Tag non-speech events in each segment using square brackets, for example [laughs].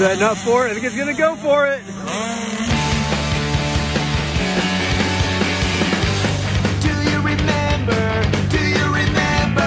Setting up for it. I think it's gonna go for it. Do you remember? Do you remember?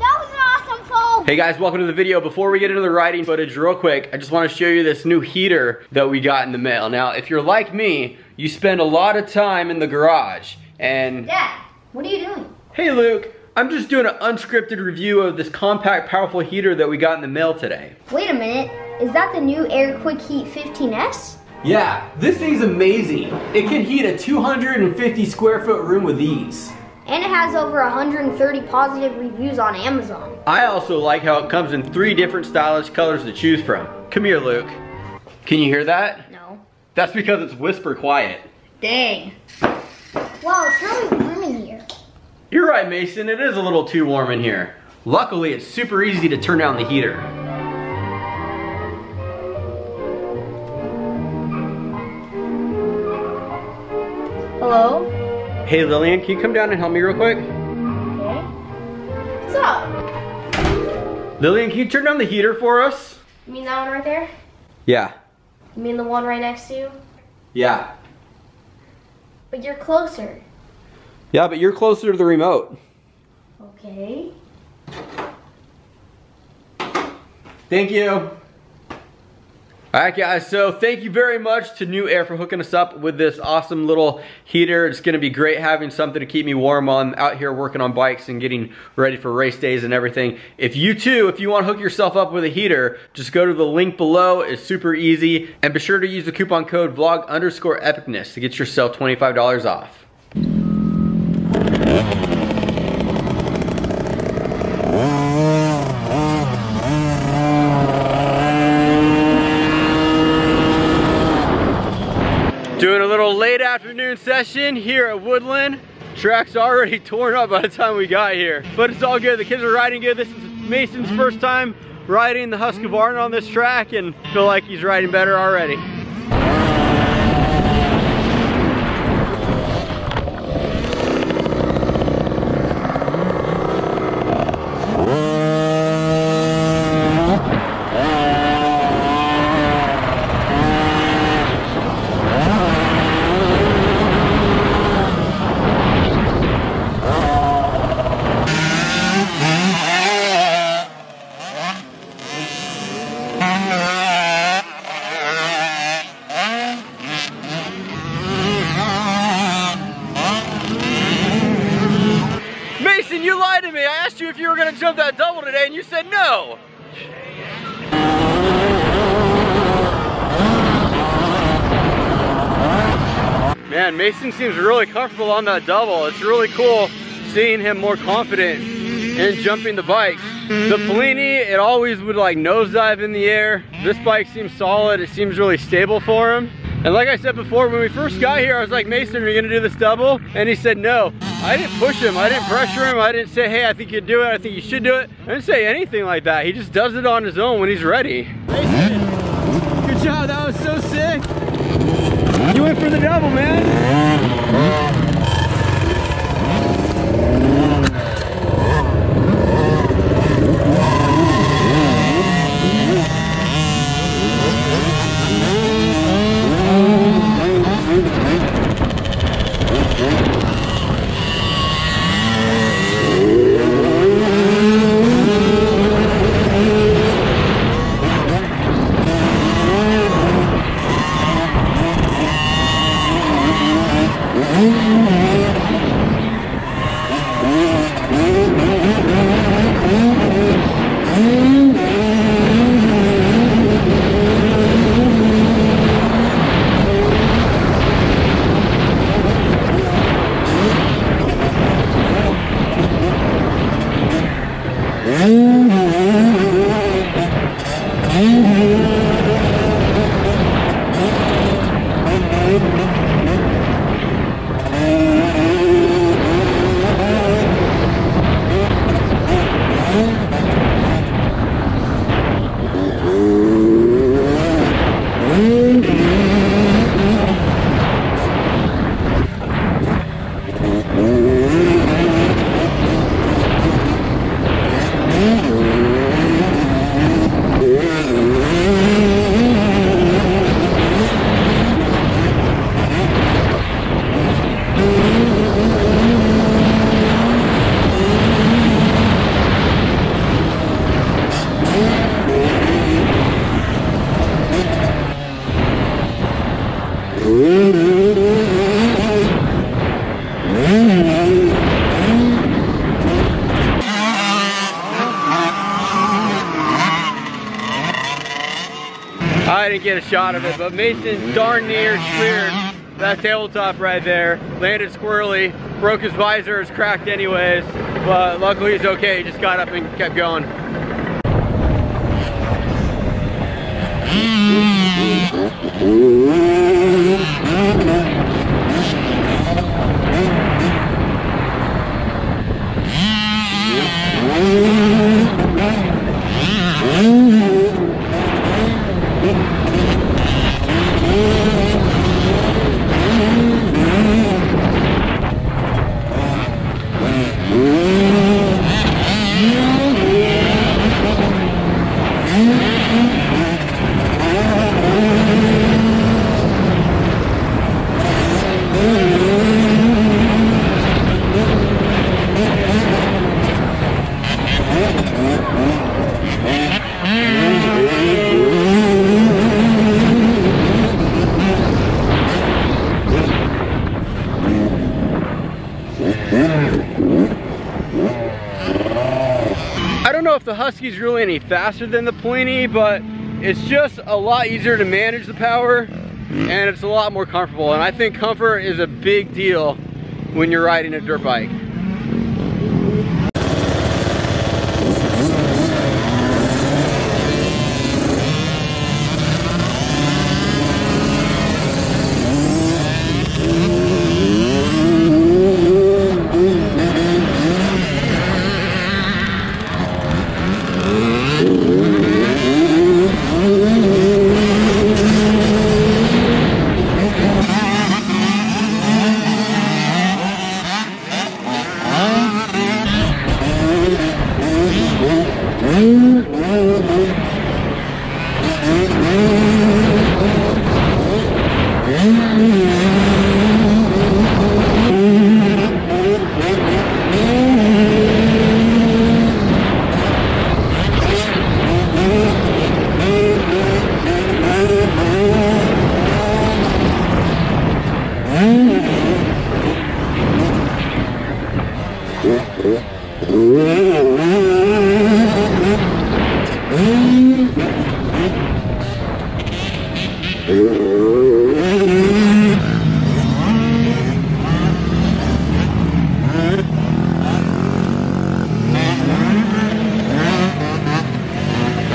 That was an awesome fall. Hey guys, welcome to the video. Before we get into the riding footage real quick, I just wanna show you this new heater that we got in the mail. Now, if you're like me, you spend a lot of time in the garage and Dad, what are you doing? Hey Luke, I'm just doing an unscripted review of this compact, powerful heater that we got in the mail today. Wait a minute. Is that the NewAir Quick Heat 15S? Yeah, this thing's amazing. It can heat a 250 square foot room with ease. And it has over 130 positive reviews on Amazon. I also like how it comes in three different stylish colors to choose from. Come here, Luke. Can you hear that? No. That's because it's whisper quiet. Dang. Wow, it's really warm in here. You're right, Mason. It is a little too warm in here. Luckily, it's super easy to turn down the heater. Hello? Hey, Lillian, can you come down and help me real quick? Okay. What's up? Lillian, can you turn down the heater for us? You mean that one right there? Yeah. You mean the one right next to you? Yeah. But you're closer. Yeah, but you're closer to the remote. Okay. Thank you. All right, guys, so thank you very much to NewAir for hooking us up with this awesome little heater. It's gonna be great having something to keep me warm on out here working on bikes and getting ready for race days and everything. If you too, if you wanna hook yourself up with a heater, just go to the link below. It's super easy. And be sure to use the coupon code vlog underscore epicness to get yourself $25 off. Doing a little late afternoon session here at Woodland. Track's already [laughs] torn up by the time we got here. But it's all good, the kids are riding good. This is Mason's first time riding the Husqvarna on this track and feel like he's riding better already. Mason, you lied to me. I asked you if you were gonna jump that double today and you said no. Man, Mason seems really comfortable on that double. It's really cool seeing him more confident in jumping the bike. The Fellini, it always would like nosedive in the air. This bike seems solid. It seems really stable for him. And like I said before, when we first got here, I was like, Mason, are you gonna do this double? And he said no. I didn't push him, I didn't pressure him, I didn't say, hey, I think you do it, I think you should do it. I didn't say anything like that. He just does it on his own when he's ready. Mason, good job, that was so sick. You went for the double, man. Get a shot of it, but Mason darn near cleared that tabletop right there. Landed squirrely, broke his visor, it's cracked anyways, but luckily he's okay. He just got up and kept going. [laughs] Husky's really any faster than the Pliny, but it's just a lot easier to manage the power and it's a lot more comfortable. And I think comfort is a big deal when you're riding a dirt bike.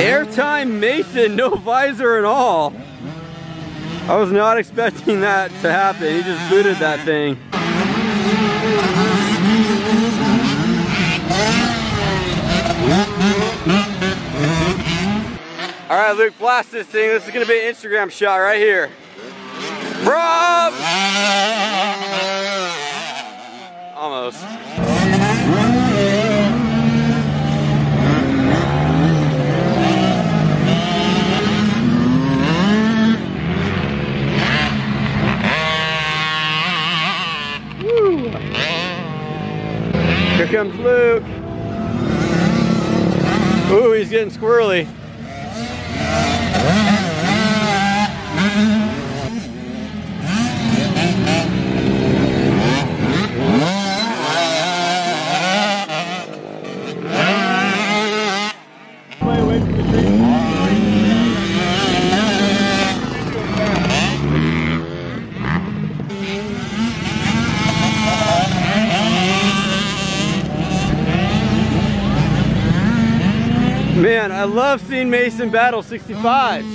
Airtime Mason, no visor at all. I was not expecting that to happen. He just booted that thing. All right, Luke, blast this thing. This is gonna be an Instagram shot right here. Rob! Almost. Getting squirrely. Man, I love seeing Mason battle 65.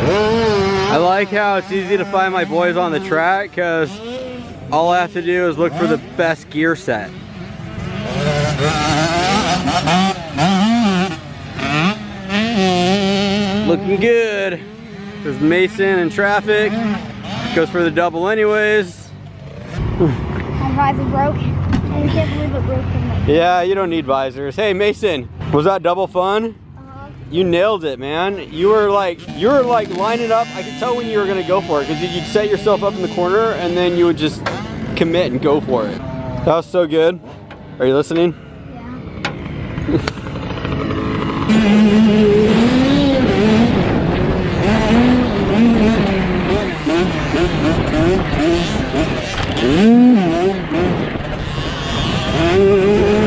I like how it's easy to find my boys on the track because all I have to do is look for the best gear set. Looking good. There's Mason in traffic. Goes for the double anyways. My visor broke. I can't believe it broke Yeah, you don't need visors. Hey Mason, was that double fun? uh, You nailed it, man. You were like, you were like lining up. I could tell when you were gonna go for it because you'd set yourself up in the corner and then you would just commit and go for it. That was so good. Are you listening? yeah. [laughs]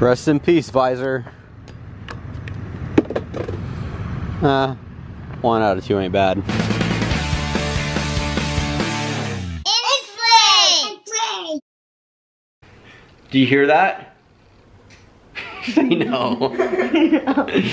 Rest in peace, visor. Uh, one out of two ain't bad. Do you hear that? [laughs] [laughs] Say no. [laughs]